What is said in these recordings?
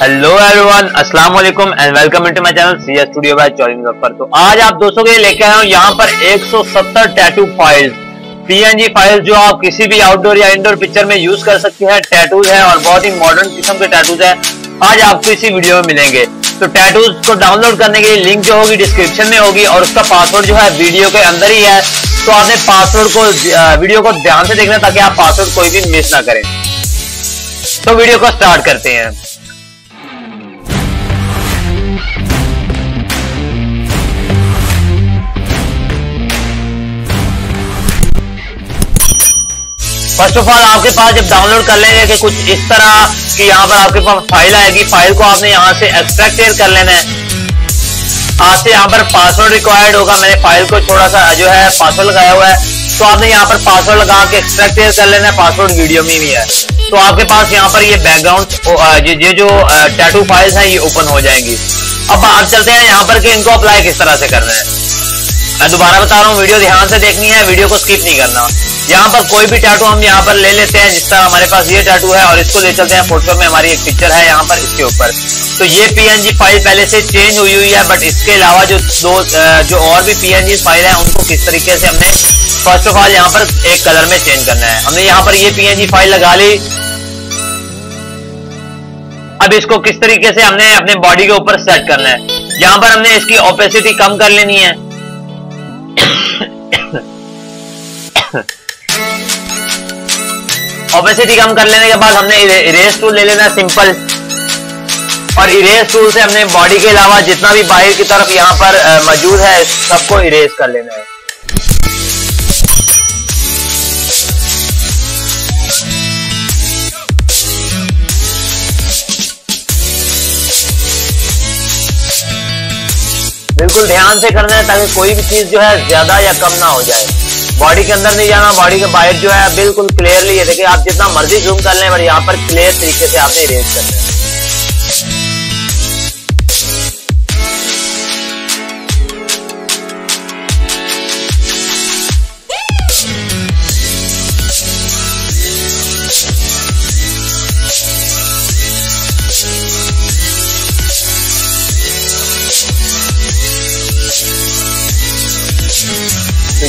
Hello everyone अस्सलाम वालेकुम and welcome into my channel C studio by Chaudhry Muzaffar तो आज आप दोस्तों के लिए लेके आया हूँ यहाँ पर 170 टैटू फाइल्स पीएनजी फाइल्स जो आप किसी भी आउटडोर या इंडोर पिक्चर में यूज़ कर सकते हैं टैटूज है और बहुत ही मॉडर्न किस्म के टैटूज है, आज आपको इसी वीडियो में मिलेंगे। तो टैटूज को डाउनलोड करने के लिए लिंक जो होगी डिस्क्रिप्शन में होगी और उसका पासवर्ड जो है वीडियो के अंदर ही है। तो आपने पासवर्ड को वीडियो को ध्यान से देखना ताकि आप पासवर्ड कोई भी मिस ना करें। तो वीडियो को स्टार्ट करते हैं। फ़र्स्ट ऑफ़ ऑल आपके पास जब डाउनलोड कर लेंगे कि कुछ इस तरह कि यहाँ पर आपके पास फ़ाइल आएगी फ़ाइल को आपने यहाँ से एक्सट्रैक्ट कर लेना है। आपसे यहाँ पर पासवर्ड रिक्वायर्ड होगा। मैंने फ़ाइल को थोड़ा सा जो है पासवर्ड लगाया हुआ है। तो आपने यहाँ पर पासवर्ड लगा के एक्सट्रैक्ट कर लेना है। पासवर्ड वीडियो में भी है। तो आपके पास यहाँ पर ये बैकग्राउंड ये जो टैटू फाइल्स हैं, ये ओपन हो जाएँगी। अब आप चलते हैं यहाँ पर कि इनको अप्लाई किस तरह से करना है। मैं दोबारा बता रहा हूँ वीडियो ध्यान से देखनी है वीडियो को स्किप नहीं करना। यहाँ पर कोई भी टैटू हम यहाँ पर ले लेते हैं, जिस तरह हमारे पास ये टैटू है, और इसको ले चलते हैं फ़ोटो में हमारी एक पिक्चर है यहाँ पर इसके ऊपर। तो ये पीएनजी फ़ाइल पहले से चेंज हुई हुई है बट इसके अलावा जो दो जो और भी पीएनजी फ़ाइल है, उनको किस तरीके से हमने फ़र्स्ट ऑफ़ ऑल यहाँ पर एक कलर में चेंज करना है। हमने यहाँ पर ये पीएनजी फ़ाइल लगा ली। अब इसको किस तरीके से हमने अपने बॉडी के ऊपर सेट करना है। यहाँ पर हमने इसकी ओपेसिटी कम कर लेनी है। ओपेसिटी कम कर लेने के बाद हमने इरेज टूल ले लेना सिंपल और इरेज टूल से हमने बॉडी के अलावा जितना भी बाहर की तरफ़ यहाँ पर मौजूद है, सबको इरेज कर लेना है। बिल्कुल ध्यान से करना है ताकि कोई भी चीज़ जो है ज़्यादा या कम ना हो जाए। बॉडी के अंदर नहीं जाना, बॉडी के बाहर जो है, बिल्कुल क्लियरली है। देखिए, आप जितना मर्ज़ी जूम कर लें, पर यहाँ पर क्लियर तरीके से आपने इरेज करना है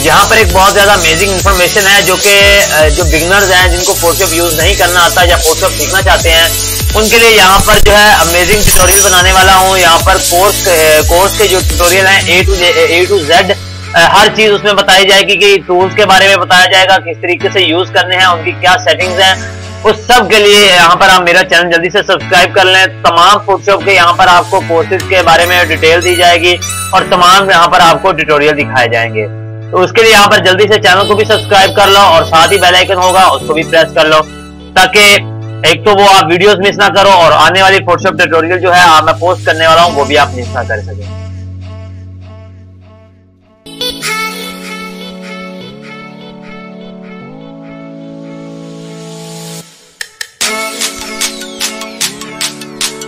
यहाँ पर एक बहुत ज़्यादा अमेजिंग इन्फॉर्मेशन है जो कि जो बिगनर्स हैं, जिनको फोटोशॉप यूज़ नहीं करना आता या फोटोशॉप सीखना चाहते हैं, उनके लिए यहाँ पर जो है अमेजिंग ट्यूटोरियल बनाने वाला हूँ। यहाँ पर कोर्स कोर्स के जो ट्यूटोरियल हैं A to A to Z हर चीज़ उसमें बताई जाएगी कि टूल्स के बारे में बताया जाएगा, किस तरीके से यूज़ करने हैं, उनकी क्या सेटिंग्स हैं। उस सब के लिए यहाँ पर आप मेरा चैनल जल्दी से सब्सक्राइब कर लें। तमाम फोटोशॉप के यहाँ पर आपको कोर्सेज के बारे में डिटेल दी जाएगी और तमाम यहाँ पर आपको ट्यूटोरियल दिखाए जाएँगे। तो उसके लिए यहाँ पर जल्दी से चैनल को भी सब्सक्राइब कर लो और साथ ही बेल आइकन होगा, उसको भी प्रेस कर लो, ताकि एक तो वो आप वीडियोस मिस ना करो और आने वाली फोटोशॉप ट्यूटोरियल जो है आप मैं पोस्ट करने वाला हूँ, वो भी आप मिस ना कर सकें।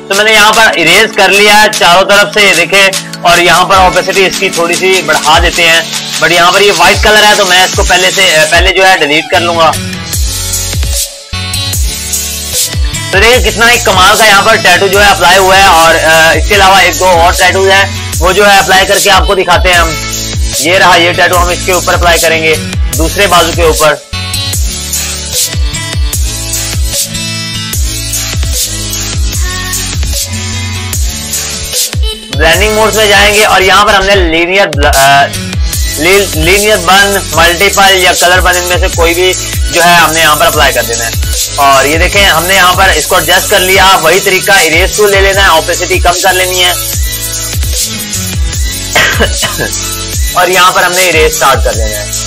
तो मैंने यहाँ पर इरेज कर लिया है चारों तरफ़ से, ये देखे, और यहाँ पर ऑपेसिटी इसकी थोड़ी सी बढ़ा देते हैं। बट यहाँ पर ये व्हाइट कलर है तो मैं इसको पहले से पहले जो है डिलीट कर लूँगा। तो देखिए कितना एक कमाल का यहाँ पर टैटू जो है अप्लाई हुआ है, और इसके अलावा एक दो और टैटू है, वो जो है अप्लाई करके आपको दिखाते हैं हम। ये रहा, ये टैटू हम इसके ऊपर अप्लाई करेंगे, दूसरे बाजू के ऊपर। ब्लेंडिंग मोड में जाएँगे, और यहाँ पर हमने लीनियर लीनियर बन मल्टीपल या कलर बन इनमें से कोई भी जो है हमने यहाँ पर अप्लाई कर देना है। और ये देखें, हमने यहाँ पर इसको एडजस्ट कर लिया। वही तरीका इरेज टूल ले लेना है ऑपेसिटी कम कर लेनी है। और यहाँ पर हमने इरेज स्टार्ट कर लेना है।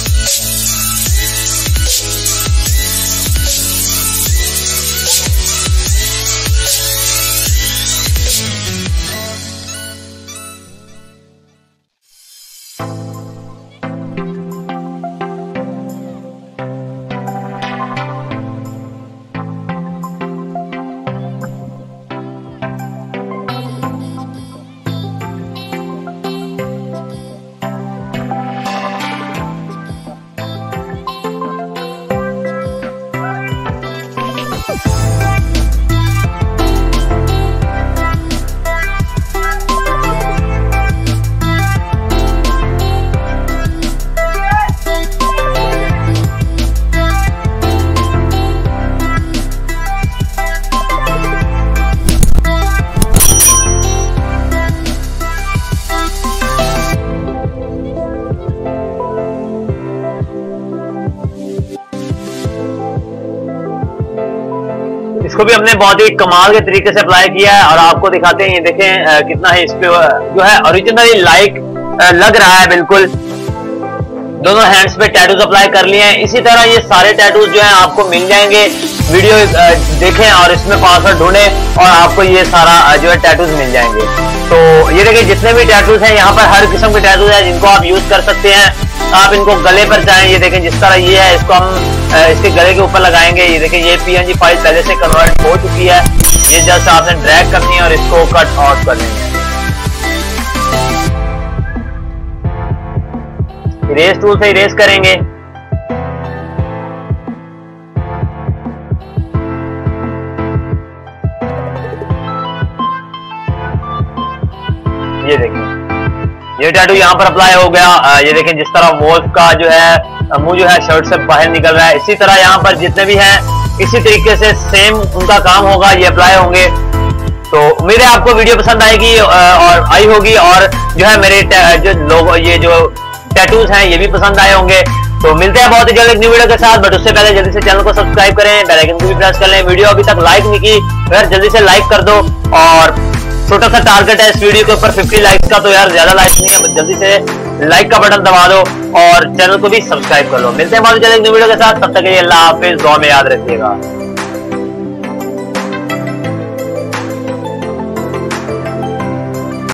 इसको भी हमने बहुत ही कमाल के तरीके से अप्लाई किया है और आपको दिखाते हैं, ये देखें कितना है इस पे जो है ओरिजिनली लाइक लग रहा है बिल्कुल। दोनों हैंड्स पे टैटूज अप्लाई कर लिए हैं। इसी तरह ये सारे टैटूज जो हैं आपको मिल जाएँगे। वीडियो देखें और इसमें पासवर्ड ढूंढें और आपको ये सारा जो है टैटूज मिल जाएँगे। तो ये देखिए, जितने भी टैटूज हैं, यहाँ पर हर किस्म के टैटूज हैं जिनको आप यूज़ कर सकते हैं। आप इनको गले पर चाहें ये देखें जिस तरह ये है, इसको हम इसके गले के ऊपर लगाएँगे। ये देखें, ये पीएनजी फ़ाइल पहले से कन्वर्ट हो चुकी है। ये जस्ट आपने ड्रैग करनी है और इसको कट आउट कर है इरेज टूल से इरेज करेंगे। ये टैटू यहाँ पर अप्लाई हो गया। ये देखें, जिस तरह वोल्फ का जो है, मुँह जो है शर्ट से बाहर निकल रहा है। इसी तरह यहाँ पर जितने भी हैं, इसी तरीके से सेम उनका काम होगा, ये अप्लाई होंगे। तो उम्मीद है आपको वीडियो पसंद आएगी और आई होगी, और जो है मेरे जो लोग, ये जो टैटूज हैं, ये भी पसंद आए होंगे। तो मिलते हैं बहुत ही जल्द एक न्यू वीडियो के साथ बट उससे पहले जल्दी से चैनल को सब्सक्राइब करें बेल आइकन को भी प्रेस कर लें। वीडियो अभी तक लाइक नहीं की, अगर जल्दी से लाइक कर दो, और छोटा सा टारगेट है इस वीडियो के ऊपर 50 लाइक्स का तो यार ज़्यादा लाइक नहीं है जल्दी से लाइक का बटन दबा दो और चैनल को भी सब्सक्राइब कर लो। मिलते हैं वीडियो के साथ, तब तक के लिए अल्लाह हाफिज, दुआ में याद रखिएगा।